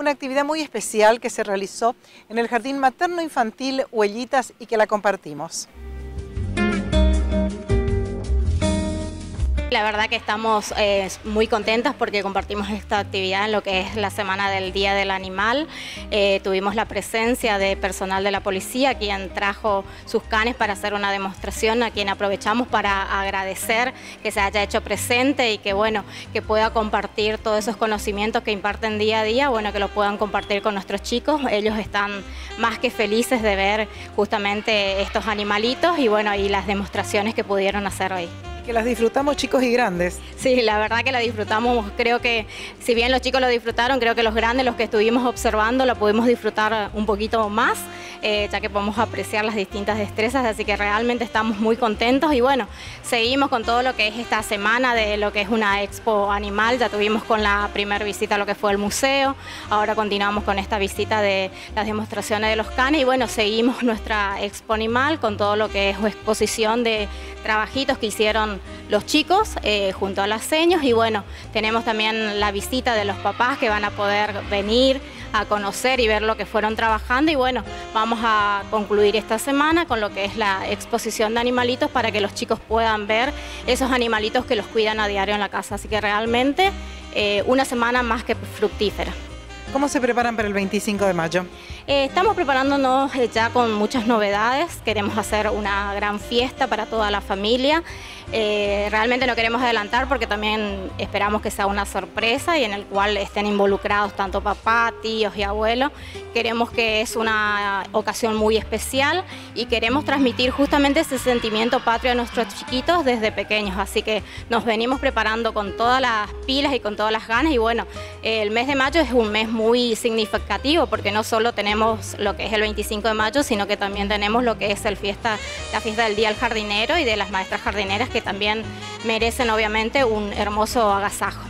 una actividad muy especial que se realizó en el Jardín Materno Infantil Huellitas y que la compartimos. La verdad que estamos eh, muy contentas porque compartimos esta actividad en lo que es la Semana del Día del Animal. Eh, tuvimos la presencia de personal de la policía, quien trajo sus canes para hacer una demostración, a quien aprovechamos para agradecer que se haya hecho presente y que bueno, que pueda compartir todos esos conocimientos que imparten día a día, bueno, que lo puedan compartir con nuestros chicos. Ellos están más que felices de ver justamente estos animalitos y bueno, y las demostraciones que pudieron hacer hoy que las disfrutamos chicos y grandes. Sí, la verdad que la disfrutamos. Creo que si bien los chicos lo disfrutaron, creo que los grandes, los que estuvimos observando, lo pudimos disfrutar un poquito más, eh, ya que podemos apreciar las distintas destrezas, así que realmente estamos muy contentos y bueno, seguimos con todo lo que es esta semana de lo que es una expo animal, ya tuvimos con la primera visita a lo que fue el museo, ahora continuamos con esta visita de las demostraciones de los canes y bueno, seguimos nuestra expo animal con todo lo que es exposición de trabajitos que hicieron los chicos eh, junto a las señas y bueno, tenemos también la visita de los papás que van a poder venir a conocer y ver lo que fueron trabajando y bueno, vamos a concluir esta semana con lo que es la exposición de animalitos para que los chicos puedan ver esos animalitos que los cuidan a diario en la casa, así que realmente eh, una semana más que fructífera. ¿Cómo se preparan para el 25 de mayo? Eh, estamos preparándonos ya con muchas novedades. Queremos hacer una gran fiesta para toda la familia. Eh, realmente no queremos adelantar porque también esperamos que sea una sorpresa y en el cual estén involucrados tanto papá, tíos y abuelos. Queremos que es una ocasión muy especial y queremos transmitir justamente ese sentimiento patrio a nuestros chiquitos desde pequeños. Así que nos venimos preparando con todas las pilas y con todas las ganas y bueno, el mes de mayo es un mes muy significativo porque no solo tenemos lo que es el 25 de mayo, sino que también tenemos lo que es el fiesta, la fiesta del Día del Jardinero y de las maestras jardineras también merecen obviamente un hermoso agasajo.